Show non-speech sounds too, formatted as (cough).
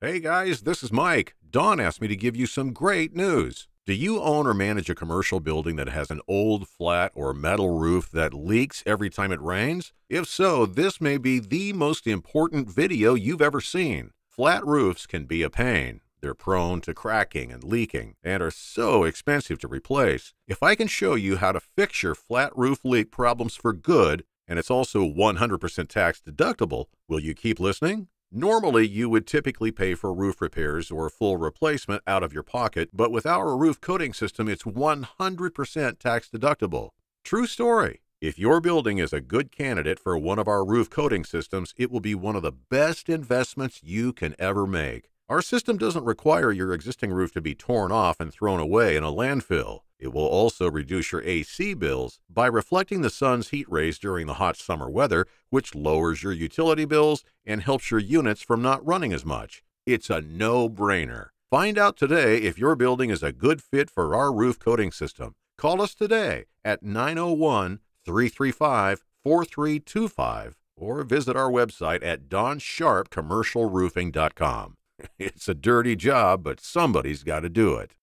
Hey guys, this is Mike. Don asked me to give you some great news. Do you own or manage a commercial building that has an old, flat, or metal roof that leaks every time it rains? If so, this may be the most important video you've ever seen. Flat roofs can be a pain. They're prone to cracking and leaking and are so expensive to replace. If I can show you how to fix your flat roof leak problems for good, and it's also 100% tax deductible, will you keep listening? Normally, you would typically pay for roof repairs or full replacement out of your pocket, but with our roof coating system, it's 100% tax deductible. True story. If your building is a good candidate for one of our roof coating systems, it will be one of the best investments you can ever make. Our system doesn't require your existing roof to be torn off and thrown away in a landfill. It will also reduce your AC bills by reflecting the sun's heat rays during the hot summer weather, which lowers your utility bills and helps your units from not running as much. It's a no brainer. Find out today if your building is a good fit for our roof coating system. Call us today at 901 335 4325 or visit our website at donsharpcommercialroofing.com. (laughs) It's a dirty job, but somebody's got to do it.